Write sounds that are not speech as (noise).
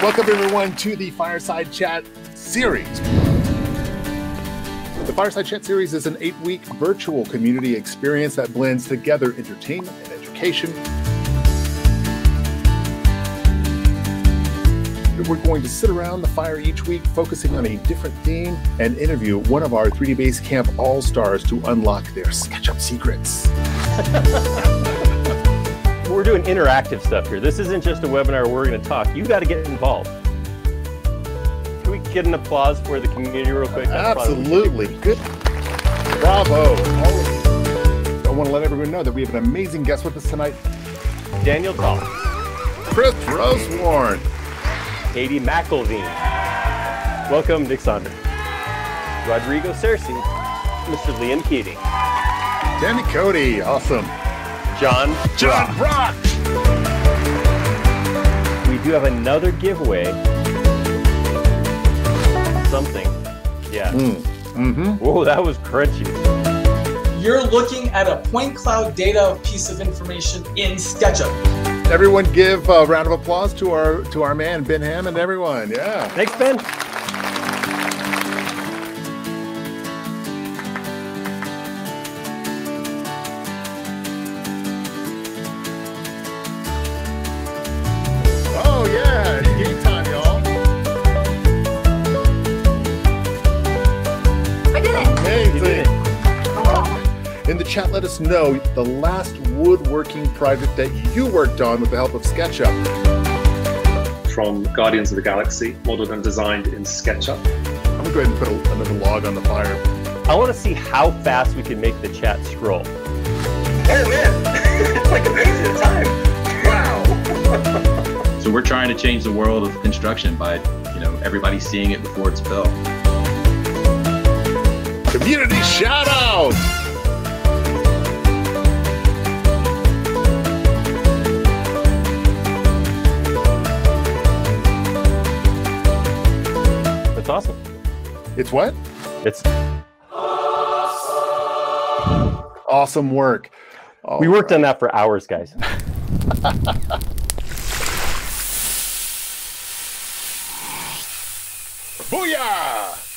Welcome, everyone, to the Fireside Chat series. The Fireside Chat series is an eight week virtual community experience that blends together entertainment and education. We're going to sit around the fire each week, focusing on a different theme, and interview one of our 3D Basecamp All Stars to unlock their SketchUp secrets. (laughs) we're doing interactive stuff here. This isn't just a webinar where we're going to talk. You got to get involved. Can we get an applause for the community real quick? That's Absolutely. Good. Bravo. I want to let everyone know that we have an amazing guest with us tonight. Daniel Tal. Chris Rosewarne. Katie McElveen. Welcome, Nick Saunders. Rodrigo Cersei. Mr. Liam Keating. Danny Cody. Awesome. John John Brock. We do have another giveaway. Something. Yeah. Mm. Mm-hmm. Whoa, that was crunchy. You're looking at a point cloud data piece of information in SketchUp. Everyone give a round of applause to our to our man Ben Hammond, everyone. Yeah. Thanks, Ben. Chat, let us know the last woodworking project that you worked on with the help of SketchUp. From Guardians of the Galaxy, modeled and designed in SketchUp. I'm gonna go ahead and put a, another log on the fire. I want to see how fast we can make the chat scroll. Oh man, (laughs) it's like a minute at time. Wow. so we're trying to change the world of construction by, you know, everybody seeing it before it's built. Community shout out! It's awesome. It's what? It's awesome, awesome work. All we worked right. on that for hours, guys. (laughs) Booyah!